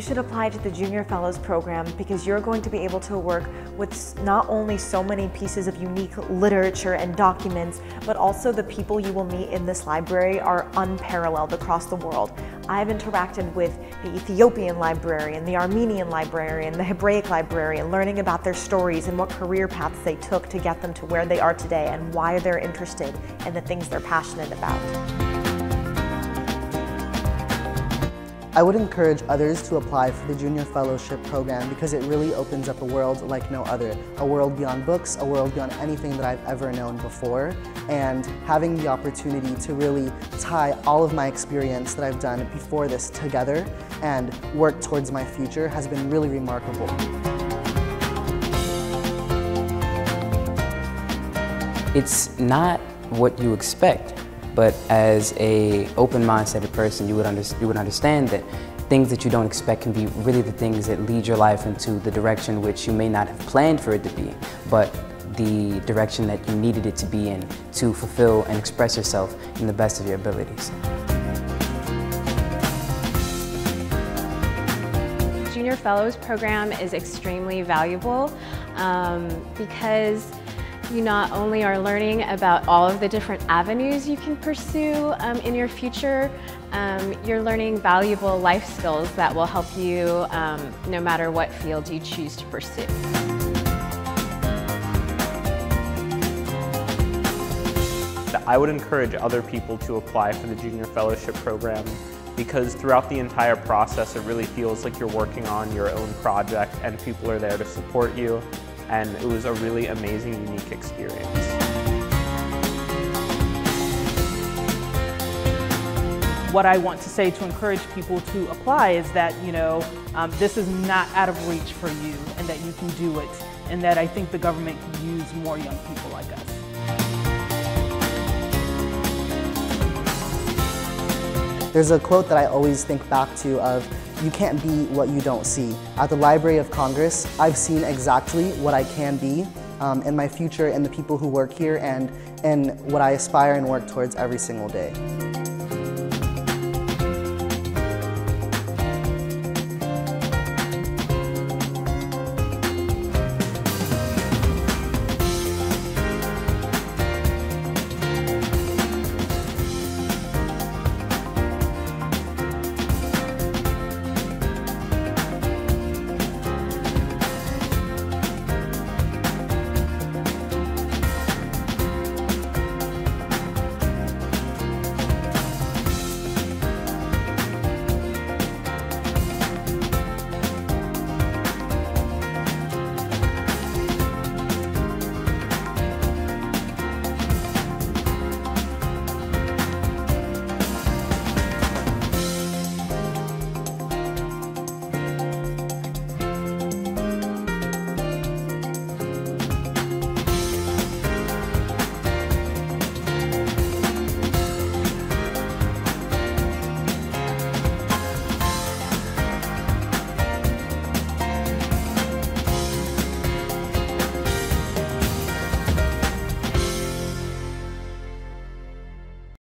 should apply to the Junior Fellows program because you're going to be able to work with not only so many pieces of unique literature and documents, but also the people you will meet in this library are unparalleled across the world. I've interacted with the Ethiopian librarian, the Armenian librarian, the Hebraic librarian, learning about their stories and what career paths they took to get them to where they are today and why they're interested in the things they're passionate about. I would encourage others to apply for the Junior Fellowship program because it really opens up a world like no other. A world beyond books, a world beyond anything that I've ever known before. And having the opportunity to really tie all of my experience that I've done before this together and work towards my future has been really remarkable. It's not what you expect. But as a open-minded person, you would, you would understand that things that you don't expect can be really the things that lead your life into the direction which you may not have planned for it to be, but the direction that you needed it to be in to fulfill and express yourself in the best of your abilities. Junior Fellows program is extremely valuable um, because you not only are learning about all of the different avenues you can pursue um, in your future, um, you're learning valuable life skills that will help you um, no matter what field you choose to pursue. I would encourage other people to apply for the Junior Fellowship Program because throughout the entire process it really feels like you're working on your own project and people are there to support you and it was a really amazing, unique experience. What I want to say to encourage people to apply is that, you know, um, this is not out of reach for you and that you can do it and that I think the government can use more young people like us. There's a quote that I always think back to of, you can't be what you don't see. At the Library of Congress, I've seen exactly what I can be um, in my future and the people who work here and in what I aspire and work towards every single day.